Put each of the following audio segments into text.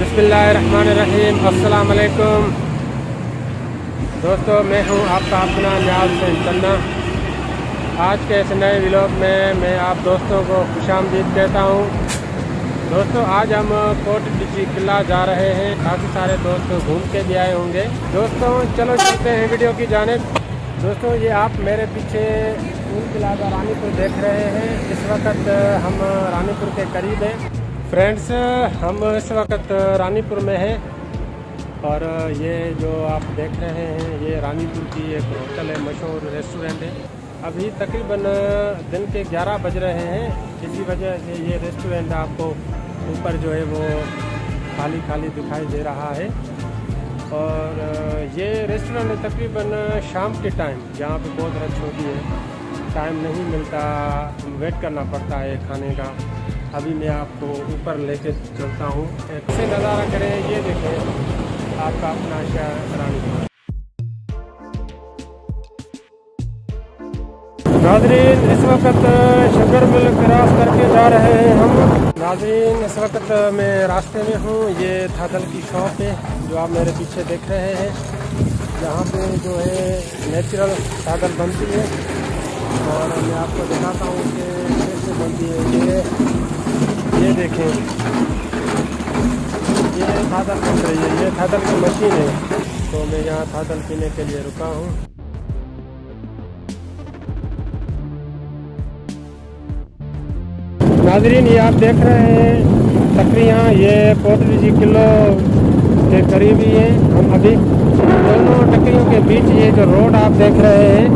बसमीम असलकुम दोस्तों, मैं हूँ आपका अपना न्याज से चन्ना। आज के इस नए व्लॉग में मैं आप दोस्तों को खुश आमदीद कहता हूँ। दोस्तों, आज हम कोट डिची किला जा रहे हैं। काफ़ी सारे दोस्त घूम के भी आए होंगे। दोस्तों, चलो चलते हैं वीडियो की जानब। दोस्तों, ये आप मेरे पीछे किला का रानीपुर देख रहे हैं। इस वक्त हम रानीपुर के करीब हैं। फ्रेंड्स हम इस वक्त रानीपुर में हैं और ये जो आप देख रहे हैं, ये रानीपुर की एक होटल है, मशहूर रेस्टोरेंट है। अभी तकरीबन दिन के 11 बज रहे हैं। इसी वजह से ये रेस्टोरेंट आपको ऊपर जो है वो खाली खाली दिखाई दे रहा है। और ये रेस्टोरेंट तकरीबन शाम के टाइम जहाँ पे बहुत रश होती है। टाइम नहीं मिलता वेट करना पड़ता है खाने का। अभी मैं आपको ऊपर लेके चलता हूँ। कैसे नज़ारा करें, ये देखें, आपका अपना शहर रानी नाजरीन, इस वक्त शुगर मिल क्रॉस करके जा रहे हैं हम। नाजरीन, इस वक्त मैं रास्ते में हूँ। ये थादल की शॉप है, जो आप मेरे पीछे देख रहे हैं। यहाँ पे जो है नेचुरल थादल बनती है। और मैं आपको दिखाता हूँ कि कैसे बनती है। ये ये देखें। ये थादल बन रही है, ये थादल की मशीन है। तो मैं यहाँ थादल पीने के लिए रुका हूँ। नाजरीन, ये आप देख रहे हैं तकरियाँ ये पोटली जी किलो के करीब ही है। हम अभी दोनों टकरियों के बीच ये जो रोड आप देख रहे हैं,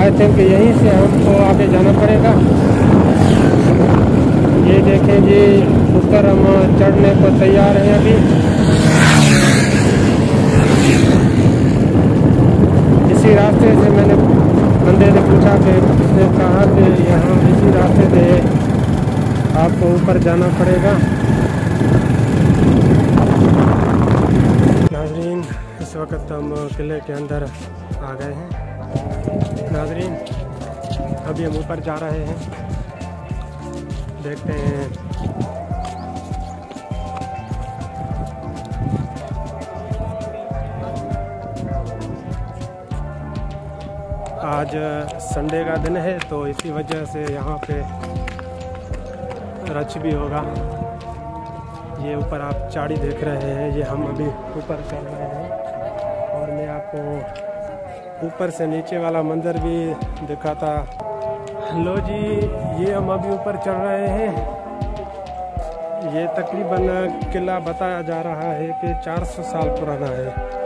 आई थिंक यहीं से हमको आगे जाना पड़ेगा। ये देखें जी ऊपर हम चढ़ने को तैयार हैं अभी। इसी रास्ते से मैंने बंदे ने पूछा कि उसने कहा कि यहाँ इसी रास्ते से आपको ऊपर जाना पड़ेगा। नाजरीन, इस वक्त हम किले के अंदर आ गए हैं। नाजरीन, अभी हम ऊपर जा रहे हैं। देखते हैं। आज संडे का दिन है तो इसी वजह से यहाँ पे रच भी होगा। ये ऊपर आप चाड़ी देख रहे हैं, ये हम अभी ऊपर चल रहे हैं। और मैं आपको ऊपर से नीचे वाला मंदिर भी दिखाता लो जी, ये हम अभी ऊपर चढ़ रहे हैं। ये तकरीबन किला बताया जा रहा है कि 400 साल पुराना है।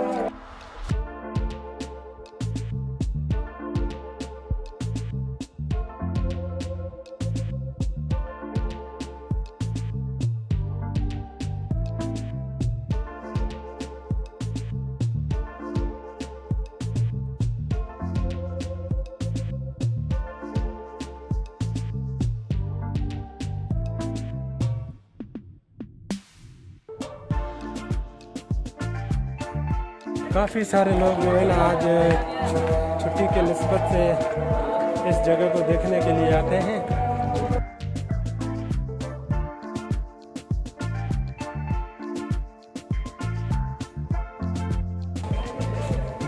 काफ़ी सारे लोग जो है ना आज छुट्टी के नस्बत से इस जगह को देखने के लिए आते हैं।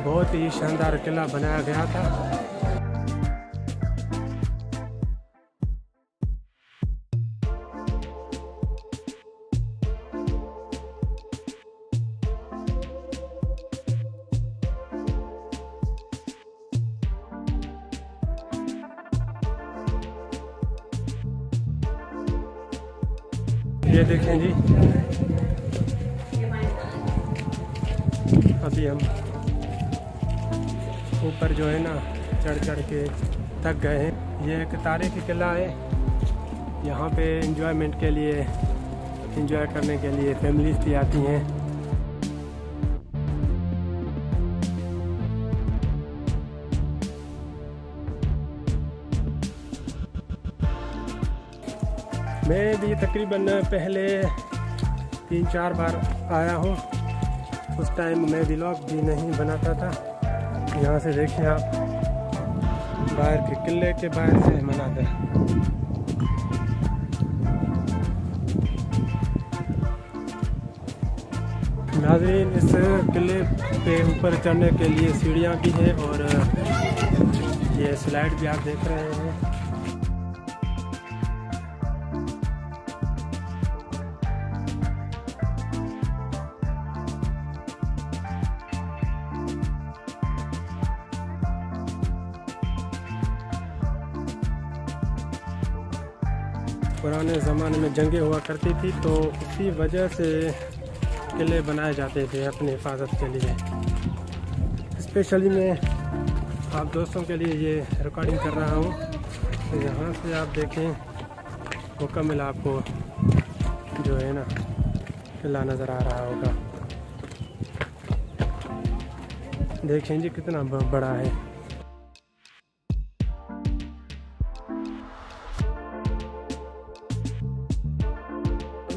बहुत ही शानदार किला बनाया गया था। ये देखें जी। अभी हम ऊपर जो है ना, चढ़ चढ़ के थक गए हैं। ये एक तारे की किला है। यहाँ पे इंजॉयमेंट के लिए इंजॉय करने के लिए फैमिलीज़ भी आती हैं। मैं भी तकरीबन पहले तीन चार बार आया हूँ। उस टाइम मैं व्लॉग भी नहीं बनाता था। यहाँ से देखिए आप, बाहर के किले के बाहर से मनाकर नाजरीन, इस किले पे ऊपर चढ़ने के लिए सीढ़ियाँ भी हैं और ये स्लाइड भी आप देख रहे हैं। पुराने ज़माने में जंगें हुआ करती थी तो उसी वजह से किले बनाए जाते थे अपनी हिफाजत के लिए। स्पेशली मैं आप दोस्तों के लिए ये रिकॉर्डिंग कर रहा हूँ। तो यहाँ से आप देखें मुकम्मल आपको, जो है ना, किला नज़र आ रहा होगा। देखें जी कितना बड़ा है।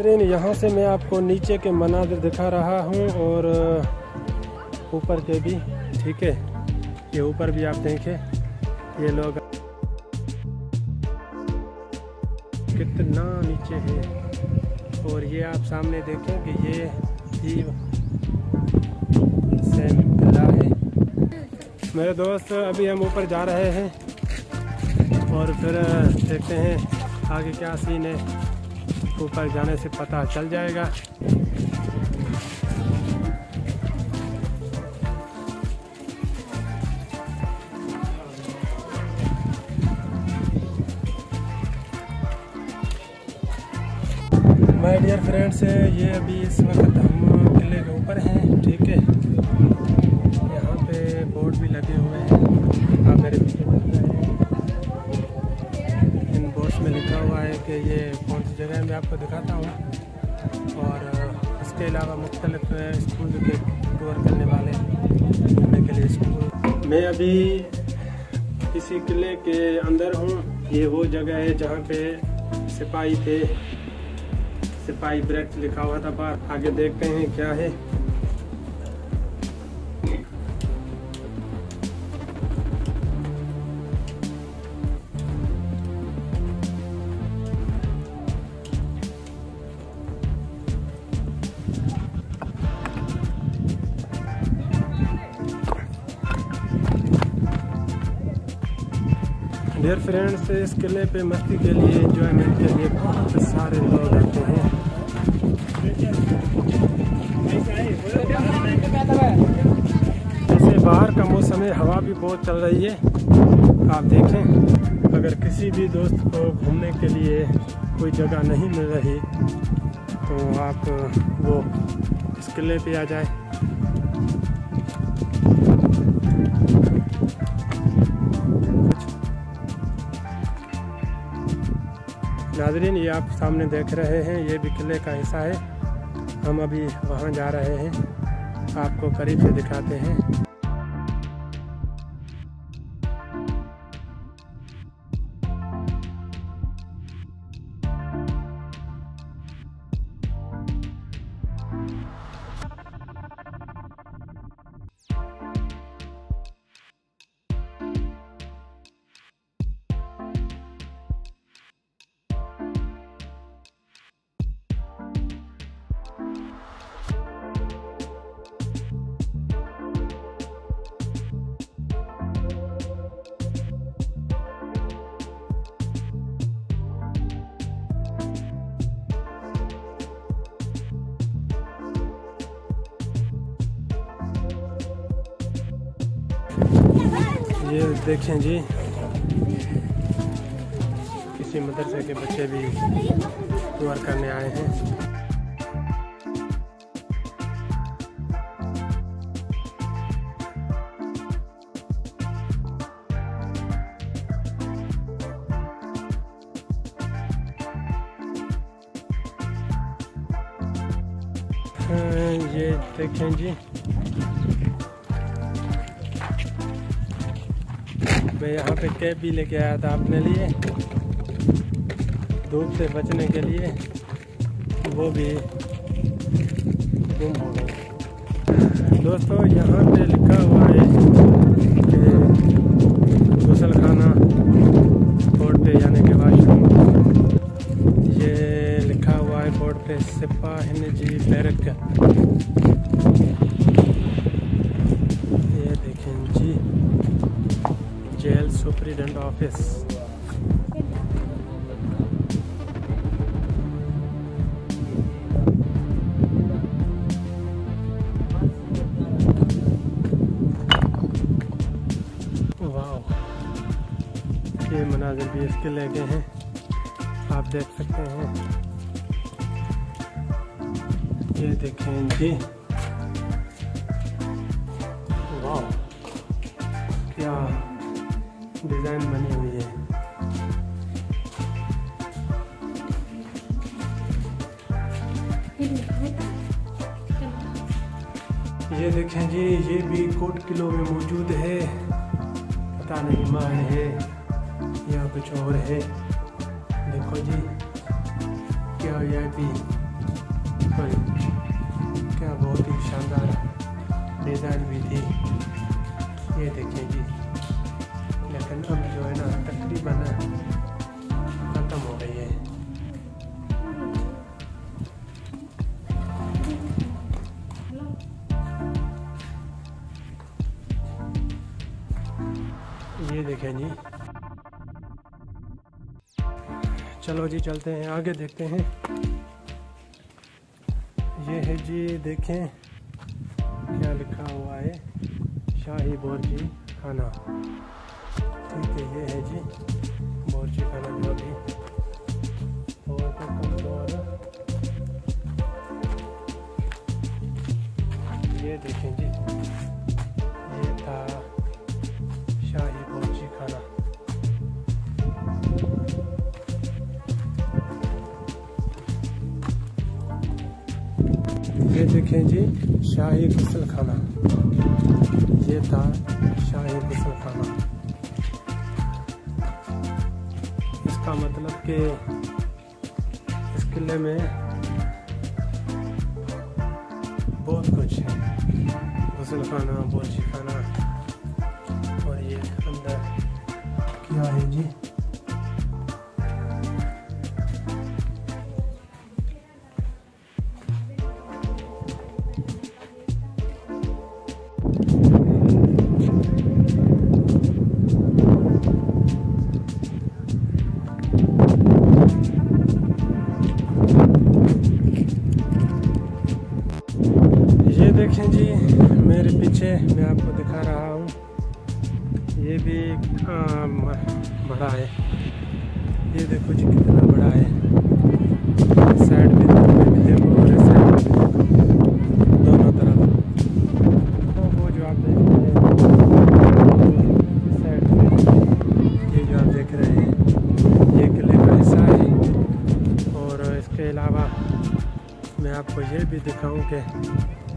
नाजरीन, यहाँ से मैं आपको नीचे के मनाजिर दिखा रहा हूँ और ऊपर के भी, ठीक है? ये ऊपर भी आप देखें, ये लोग कितना नीचे है। और ये आप सामने देखें कि ये भी सेम है। मेरे दोस्त, अभी हम ऊपर जा रहे हैं और फिर देखते हैं आगे क्या सीन है। ऊपर जाने से पता चल जाएगा। माय डियर फ्रेंड्स ये अभी इस वक्त हम किले के ऊपर हैं, ठीक है? यहाँ पे बोर्ड भी लगे हुए हैं। आप मेरे पीछे इन बोर्ड्स में लिखा हुआ है कि ये जगह मैं आपको दिखाता हूँ। और इसके अलावा मुख्तलिफ़ स्कूल के टूर करने वाले घूमने के लिए स्कूल। मैं अभी किसी किले के अंदर हूँ। ये वो जगह है जहाँ पे सिपाही थे। सिपाही ब्रेक लिखा हुआ था बाहर। आगे देखते हैं क्या है। डियर फ्रेंड्स, इस किले पे मस्ती के लिए इंजॉयमेंट के लिए बहुत सारे लोग आते हैं। जैसे बाहर का मौसम है, हवा भी बहुत चल रही है। आप देखें, अगर किसी भी दोस्त को घूमने के लिए कोई जगह नहीं मिल रही तो आप वो इस किले पे आ जाए। नाजरीन, ये आप सामने देख रहे हैं, ये भी किले का हिस्सा है। हम अभी वहाँ जा रहे हैं। आपको करीब से दिखाते हैं। ये देखें जी। किसी मदरसे के बच्चे भी टूर करने आए हैं, ये देखें जी। यहाँ पे कैब भी लेके आया था अपने लिए, धूप से बचने के लिए। वो भी गुम हो गए। दोस्तों, यहाँ पे लिखा हुआ है कि गुसल खाना पे जाने के वाशरूम ये लिखा हुआ है बोर्ड पे पे सिपा हिन जी बैरक। ऑफ़िस ये मनाजिर भी इसके लगे हैं। आप देख सकते हैं। ये देखें जी। वाह क्या डिज़ाइन बनी हुई है। ये देखें जी, ये भी कोट किलो में मौजूद है। पता नहीं मान है, या कुछ और है। देखो जी, क्या यह भी क्या बहुत ही शानदार डिज़ाइन भी थी। ये देखें जी। लेकिन अब जो है ना, तकरीबन ख़त्म हो गई है। ये देखें जी। चलो जी, चलते हैं, आगे देखते हैं। ये है जी, देखें क्या लिखा हुआ है, शाही बोरजी खाना। ठीक है ये है जी बोरजी खाना जो भी और और ये देखें जी, ये था शाही बोरजी खाना ये देखें जी, शाही गुसल खाना ये था इसका मतलब कि इस किले में बहुत कुछ है। गसल खाना बोझी खाना और ये अंदर क्या है जी? आपको ये भी दिखाऊँ कि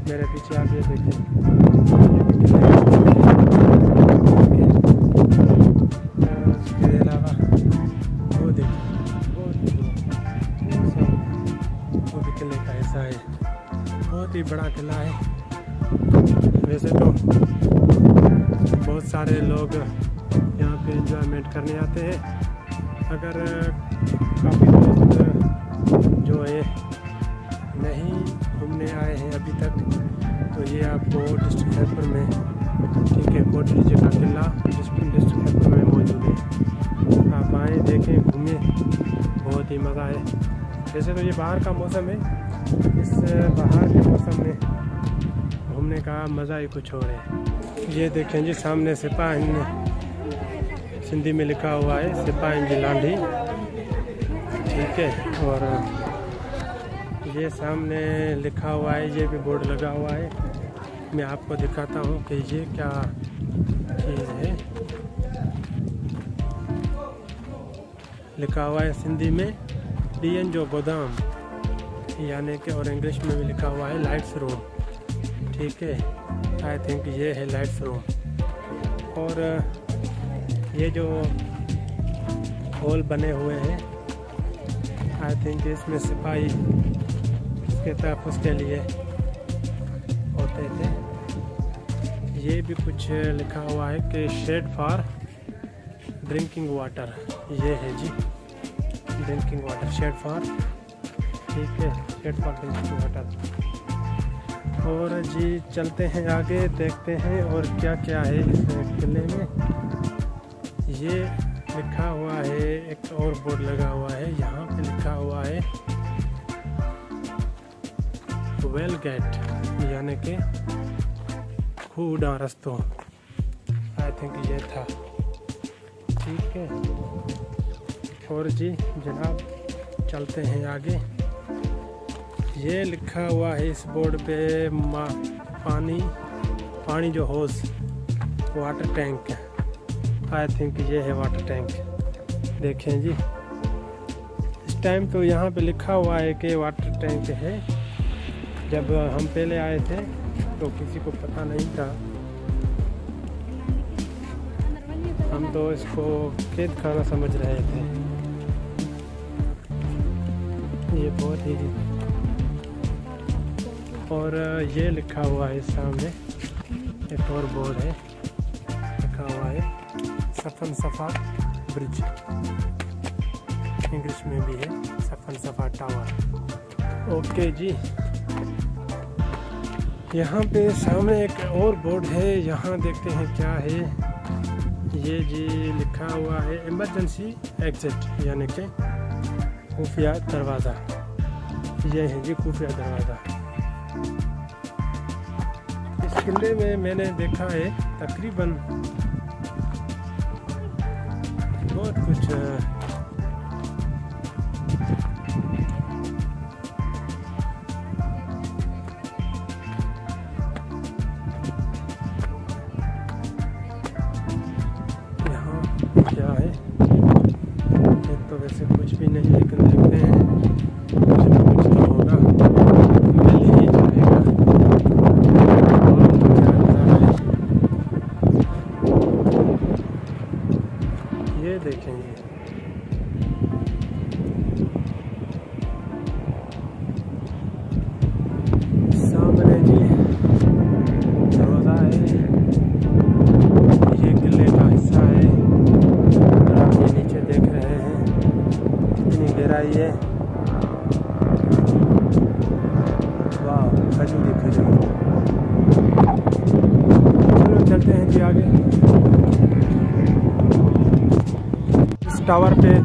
मेरे पीछे आप ये देखें अलावा किले का हिस्सा है। बहुत ही बड़ा किला है। वैसे तो बहुत सारे लोग यहाँ पे इंजॉयमेंट करने आते हैं। अगर काफ़ी दोस्त जो है आए हैं अभी तक। तो ये आपको डिस्ट्रिक्ट हैदपुर में, ठीक है कोटली जी का किला डिस्ट्रिक्ट हैदपुर में मौजूद है। आप आएँ, देखें, घूमें, बहुत ही मज़ा है जैसे तो ये बाहर का मौसम है। इस, बाहर के मौसम में घूमने का मज़ा ही कुछ और है। ये देखें जी, सामने सिपाही सिंधी में लिखा हुआ है सिपाही जी लांडी ठीक है, और ये सामने लिखा हुआ है, ये भी बोर्ड लगा हुआ है। मैं आपको दिखाता हूँ कि ये क्या चीज़ है। लिखा हुआ है सिंधी में डी एन जो गोदाम यानी कि, और इंग्लिश में भी लिखा हुआ है, लाइट्स रूम ठीक है। आई थिंक ये है लाइट्स रूम और ये जो हॉल बने हुए हैं आई थिंक इसमें सिपाही के तहफ़ के लिए होते थे। ये भी कुछ लिखा हुआ है कि शेड फॉर ड्रिंकिंग वाटर ये है जी ड्रिंकिंग वाटर शेड फॉर ठीक है गेट फॉर ड्रिंकिंग वाटर और जी, चलते हैं आगे, देखते हैं और क्या क्या है इस किले में। ये लिखा हुआ है, एक और बोर्ड लगा हुआ है, यहाँ पे लिखा हुआ है वेल गेट, यानी कि खूडा रस्तों आई थिंक ये था। ठीक है। और जी, जनाब, चलते हैं आगे। ये लिखा हुआ है इस बोर्ड पे, मा, पानी पानी जो होस वाटर टैंक आई थिंक ये है वाटर टैंक देखें जी। इस टाइम तो यहाँ पे लिखा हुआ है कि वाटर टैंक है। जब हम पहले आए थे तो किसी को पता नहीं था। हम तो इसको खेत खाना समझ रहे थे। ये बहुत ही और ये लिखा हुआ है सामने। एक और बोर्ड है। लिखा हुआ है, सफन सफ़ा ब्रिज। इंग्लिश में भी है, सफन सफ़ा टावर। ओके जी। यहाँ पे सामने एक और बोर्ड है, यहाँ देखते हैं क्या है। ये जी लिखा हुआ है इमरजेंसी एग्जिट यानी कि खुफिया दरवाज़ा। ये है जी खुफिया दरवाज़ा। इस किले में मैंने देखा है, तकरीबन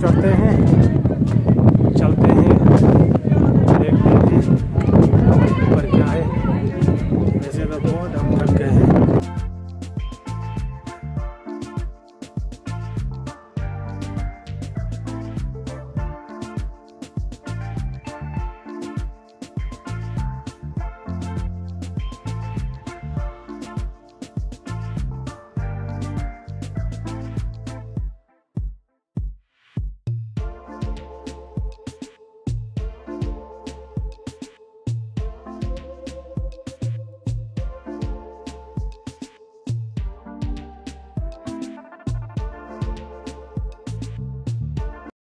चढ़ते हैं।